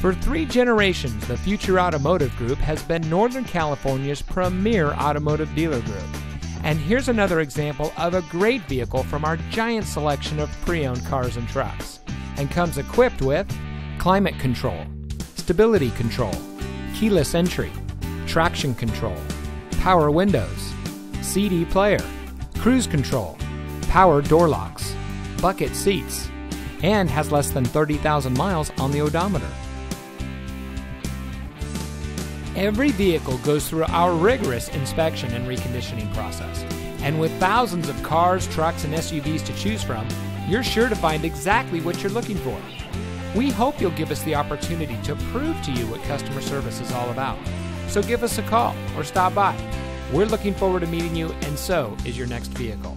For three generations, the Future Automotive Group has been Northern California's premier automotive dealer group. And here's another example of a great vehicle from our giant selection of pre owned cars and trucks. And comes equipped with climate control, stability control, keyless entry, traction control, power windows, CD player, cruise control, power door locks, bucket seats, and has less than 30,000 miles on the odometer. Every vehicle goes through our rigorous inspection and reconditioning process. And with thousands of cars, trucks, and SUVs to choose from, you're sure to find exactly what you're looking for. We hope you'll give us the opportunity to prove to you what customer service is all about. So give us a call or stop by. We're looking forward to meeting you, and so is your next vehicle.